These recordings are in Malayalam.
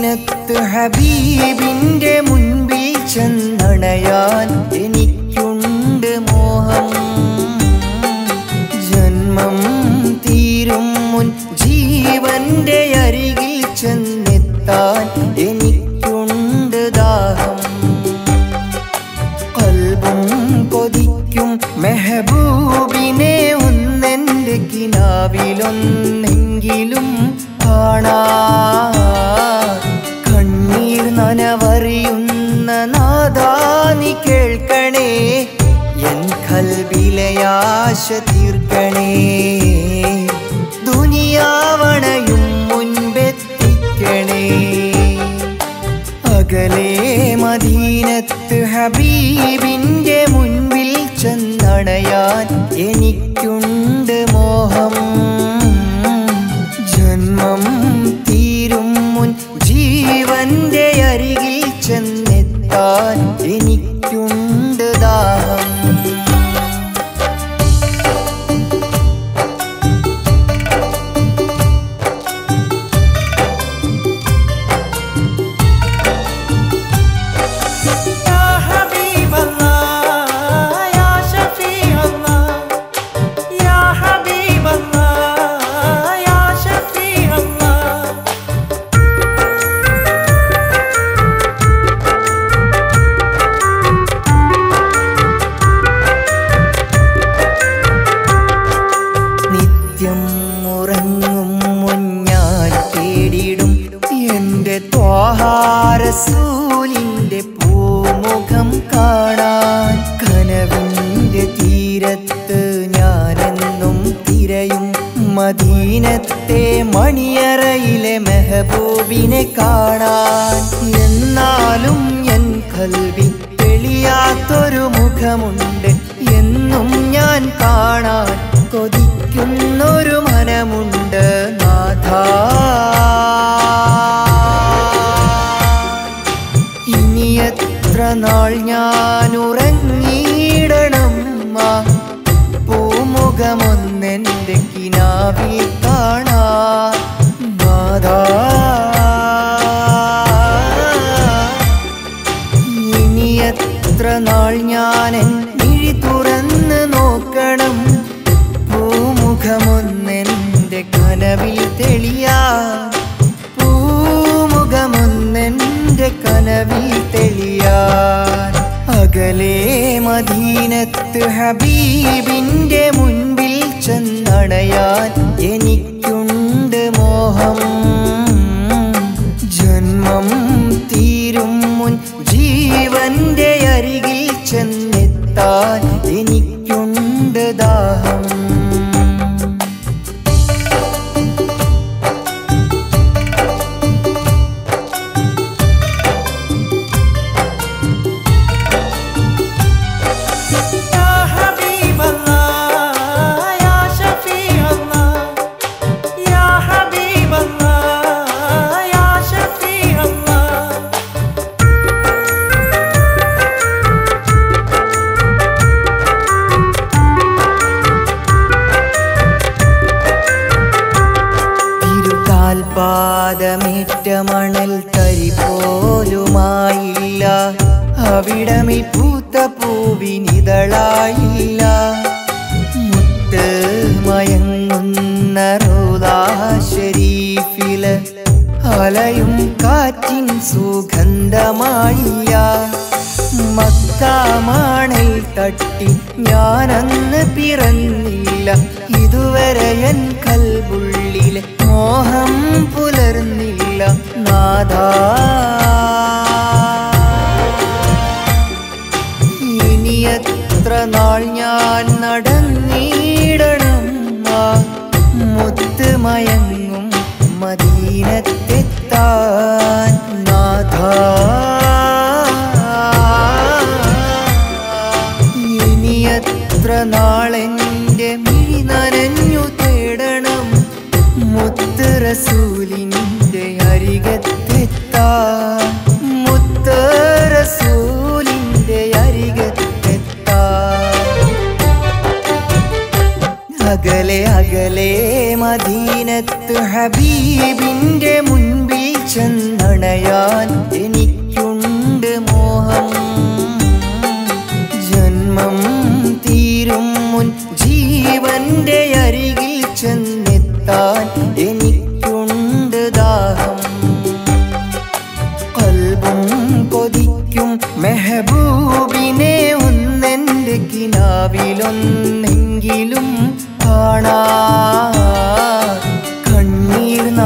അകലെ ഹബീബിന്റെ മുൻപിൽ ചെന്നണയാൻ എനിക്കുണ്ട് മോഹം. ജന്മം തീരും മുൻ ജീവന്റെ അരികിൽ ചെന്നെത്താൻ എനിക്കുണ്ട് ദാഹം. കൽബും കൊതിക്കും മെഹബൂബിനെ ഒന്നെന്റെ കിനാവിലൊന്നെങ്കിലും നാദാനി കേൾക്കണേ. എൻ കൽബിലെ ആശ തീർക്കണേ. ദുനിയാവണയും മുൻപെത്തിക്കണേ. അകലെ മദീനത്ത് ഹബീബിന്റെ മുൻപിൽ ചെന്നടയാൻ എനിക്കുണ്ട് മോഹം. ജന്മം തീരും മുൻ ജീവന്റെ അരികിൽ ചെന്നെത്താൻ എനിക്കുണ്ട് ത്വാഹാരസൂലിന്റെ പൂമുഖം കാണാൻ കനവിന്റെ തീരത്ത് ഞാനെന്നും തിരയും. മദീനത്തെ മണിയറയിലെ മെഹബൂബിനെ കാണാൻ എന്നാലും എൻ കൽവി തെളിയാത്തൊരു മുഖമുണ്ട്. എന്നും ഞാൻ കാണാൻ കൊതിക്കുന്നൊരു മനമുണ്ട്. നാഥ എത്ര നാൾ ഞാൻ ഉറങ്ങിയിടണം ആ പൂമുഖമൊന്നെന്റെ കിനാവി കാണാ. ഇനി എത്ര നാൾ ഞാൻ മിഴി തുറന്ന് നോക്കണം. പൂമുഖമൊന്നെന്റെ കനവിൽ തെളിയാ. പൂമുഖമൊന്നെന്റെ കനവിൽ മദീനത്ത് ഹബീബിന്റെ മുൻപിൽ ചെന്നണയാൻ എനിക്കുണ്ട് മോഹം. ജന്മം തീരും മുൻ ജീവന്റെ അരികിൽ ചെന്നെത്താൻ എനിക്കുണ്ട് ദാഹം. മണൽ തരി പോലുമായില്ല. അവിടമിൽ പൂത്ത പൂവിനിതളായില്ല. മുത്ത് മയങ്ങുന്ന റോദാശരീഫിൽ അലയും കാറ്റിൻ സുഗന്ധമായില്ല. മക്കാമാണിൽ തട്ടി ഞാനന്ന് പിറന്നില്ല. ഇതുവരെ എൻ കൽബുള്ളിലെ മോഹം പുലർന്നില്ല. നാദാ ഇനി എത്ര നാൾ ഞാൻ നടന്നിടണം ആ മുത്ത് മയങ്ങും മദീനത്തെത്താൻ നാഥ. ഇനി നാളെന്റെ മിഴി നനഞ്ഞു തേടണം മുത്ത് റസൂലിന്റെ അരികത്തെത്താൻ അകലെ അകലെ മദീനത്ത് ഹബീബിന്റെ മുൻപിൽ ചെന്നണയാൻ എനിക്കുണ്ട് മോഹം.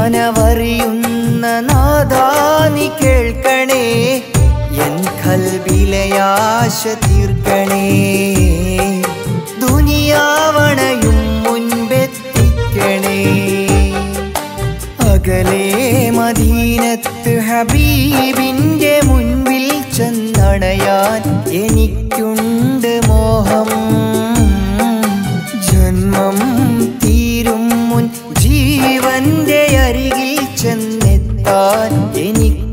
നനവറിയുന്ന നാദാനി കേൾക്കണേ. എൻ കൽവിലയാശ തീർക്കണേ. ദുനിയാവണയും മുൻപെത്തിക്കണേ. അകലെ മദീനത്ത് ഹബീബിന്റെ മുൻപിൽ ചെന്നണയാൻ എനിക്കുണ്ട് മോഹം. ജീവന്റെ അരികിൽ ചെന്നെത്താൻ എനിക്ക്